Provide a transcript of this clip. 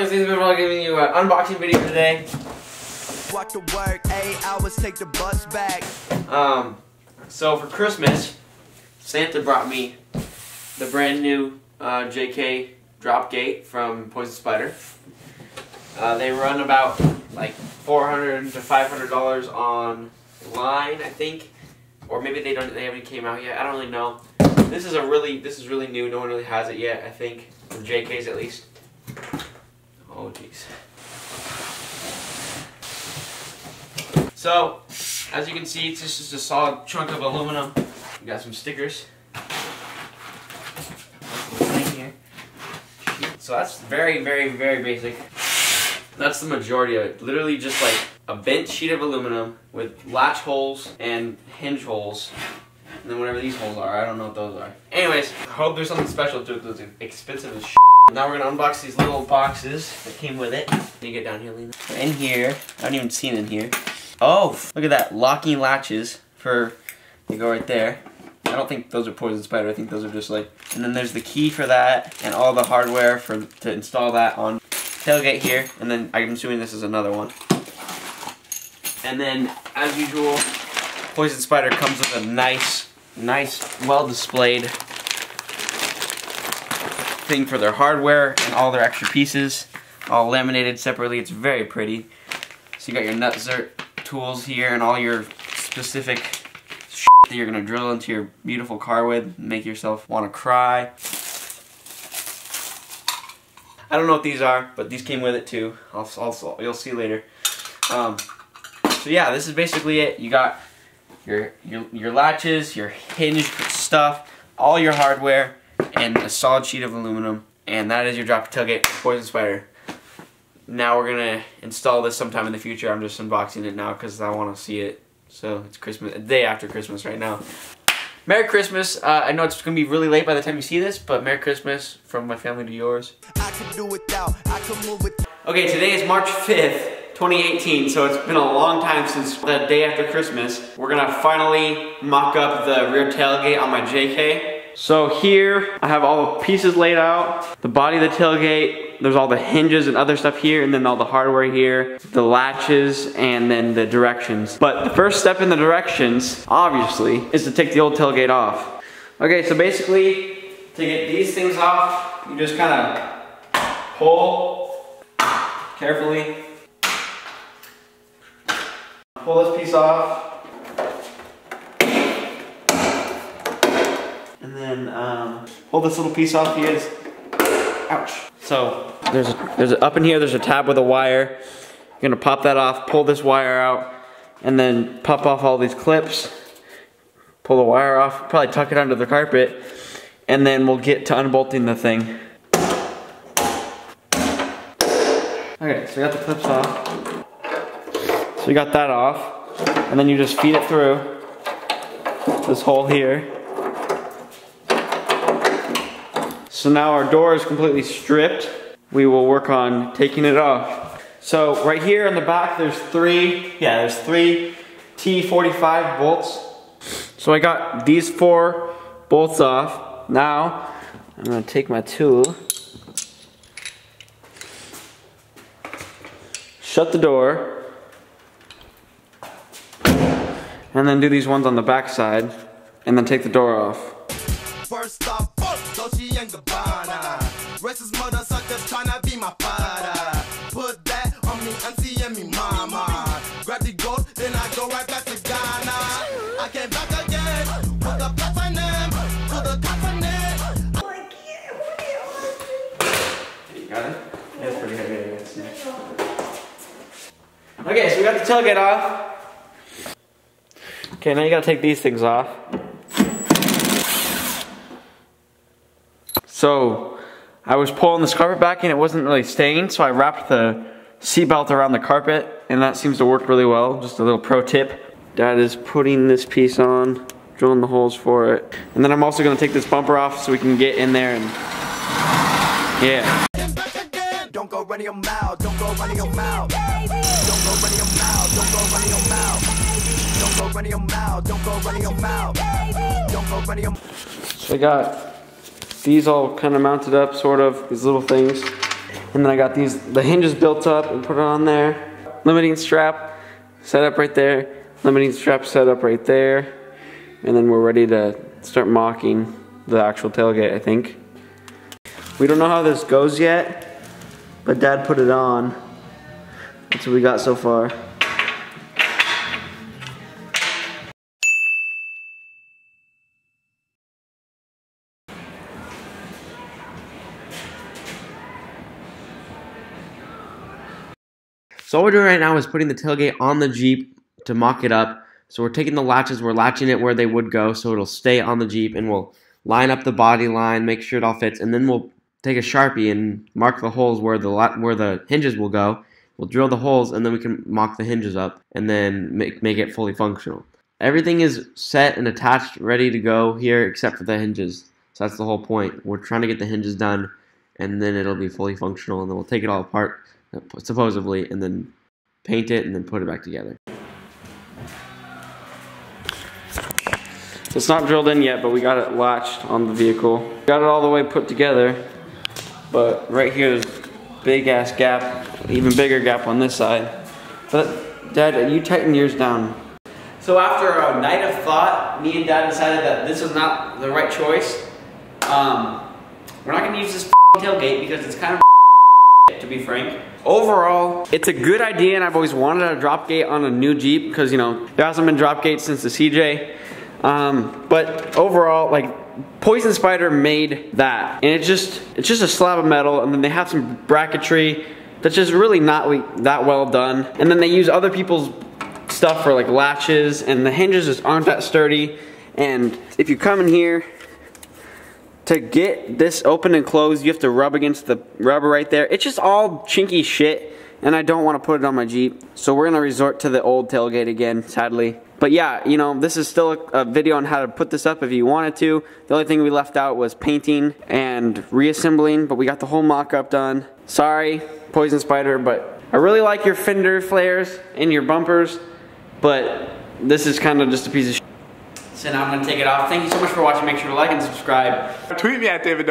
It's been giving you an unboxing video today. Walk to work, eight hours, take the bus back. Um, so for Christmas, Santa brought me the brand new uh, JK Dropgate from Poison Spyder. Uh, they run about like 400 to 500 dollars online, I think, or maybe they don't. They haven't came out yet. I don't really know. This is a really, this is really new. No one really has it yet. I think from JK's at least. Oh jeez. So, as you can see, it's just a solid chunk of aluminum. We got some stickers. So that's very, very, very basic. That's the majority of it. Literally just like a bent sheet of aluminum with latch holes and hinge holes. And then whatever these holes are, I don't know what those are. Anyways, I hope there's something special to it it's expensive as Now we're gonna unbox these little boxes that came with it. Can you get down here, Lena? In here, I haven't even seen in here. Oh, look at that, locking latches for, they go right there. I don't think those are Poison Spyder, I think those are just like, and then there's the key for that, and all the hardware for to install that on tailgate here, and then I'm assuming this is another one. And then, as usual, Poison Spyder comes with a nice, nice, well-displayed thing for their hardware and all their extra pieces, all laminated separately. It's very pretty. So you got your nut tools here and all your specific that you're gonna drill into your beautiful car with, make yourself wanna cry. I don't know what these are, but these came with it too. I'll, I'll, you'll see later. Um, so yeah, this is basically it. You got your, your, your latches, your hinge stuff, all your hardware, and a solid sheet of aluminum. And that is your drop tailgate Poison Spyder. Now we're gonna install this sometime in the future. I'm just unboxing it now because I want to see it so it's Christmas, day after Christmas right now. Merry Christmas. Uh, I know it's going to be really late by the time you see this, but Merry Christmas from my family to yours. Okay, today is March 5th. 2018, so it's been a long time since the day after Christmas. We're gonna finally mock up the rear tailgate on my JK. So here, I have all the pieces laid out, the body of the tailgate, there's all the hinges and other stuff here, and then all the hardware here, the latches, and then the directions. But the first step in the directions, obviously, is to take the old tailgate off. Okay, so basically, to get these things off, you just kind of pull carefully. Pull this piece off. And then um, pull this little piece off here. Ouch. So there's a, there's a, up in here. There's a tab with a wire. You're gonna pop that off, pull this wire out, and then pop off all these clips. Pull the wire off. Probably tuck it under the carpet, and then we'll get to unbolting the thing. Okay, so we got the clips off. So we got that off, and then you just feed it through this hole here. So now our door is completely stripped. We will work on taking it off. So right here in the back, there's three, yeah, there's three T45 bolts. So I got these four bolts off. Now, I'm gonna take my tool, shut the door, and then do these ones on the back side, and then take the door off. Off, and Gabbana. Racist mother suckers tryna be my father. Put that on me auntie and me mama. Grab the gold, then I go right back to Ghana. I came back again the platinum, to the continent. You got it? That's pretty heavy, Okay, so we got the tailgate off. Okay, now you gotta take these things off. So I was pulling this carpet back and it wasn't really staying, so I wrapped the seatbelt around the carpet and that seems to work really well. Just a little pro tip. Dad is putting this piece on, drilling the holes for it. And then I'm also gonna take this bumper off so we can get in there and, yeah. Don't go running your mouth, don't go running your mouth. Don't go running your mouth, don't go running your mouth. Don't go running your mouth, don't go running your mouth. Don't go running your mouth. So I got these all kind of mounted up, sort of, these little things. And then I got these, the hinges built up and put it on there. Limiting strap set up right there. Limiting strap set up right there. And then we're ready to start mocking the actual tailgate, I think. We don't know how this goes yet, but dad put it on. That's what we got so far. So all we're doing right now is putting the tailgate on the Jeep to mock it up. So we're taking the latches, we're latching it where they would go so it'll stay on the Jeep and we'll line up the body line, make sure it all fits, and then we'll take a Sharpie and mark the holes where the where the hinges will go. We'll drill the holes and then we can mock the hinges up and then make, make it fully functional. Everything is set and attached, ready to go here except for the hinges. So that's the whole point. We're trying to get the hinges done and then it'll be fully functional and then we'll take it all apart supposedly, and then paint it and then put it back together. It's not drilled in yet, but we got it latched on the vehicle. Got it all the way put together, but right here there's big ass gap, even bigger gap on this side. But Dad, you tighten yours down. So after a night of thought, me and Dad decided that this was not the right choice. Um, we're not gonna use this tailgate because it's kind of be frank. Overall, it's a good idea and I've always wanted a drop gate on a new Jeep because, you know, there hasn't been drop gates since the CJ. Um, but overall, like, Poison Spyder made that. And it's just, it's just a slab of metal and then they have some bracketry that's just really not that well done. And then they use other people's stuff for like latches and the hinges just aren't that sturdy. And if you come in here, to get this open and closed, you have to rub against the rubber right there. It's just all chinky shit, and I don't want to put it on my Jeep. So we're going to resort to the old tailgate again, sadly. But yeah, you know, this is still a, a, video on how to put this up if you wanted to. The only thing we left out was painting and reassembling, but we got the whole mock-up done. Sorry, Poison Spyder, but I really like your fender flares and your bumpers, but this is kind of just a piece of. So now I'm gonna take it off. Thank you so much for watching. Make sure to like and subscribe. Tweet me at David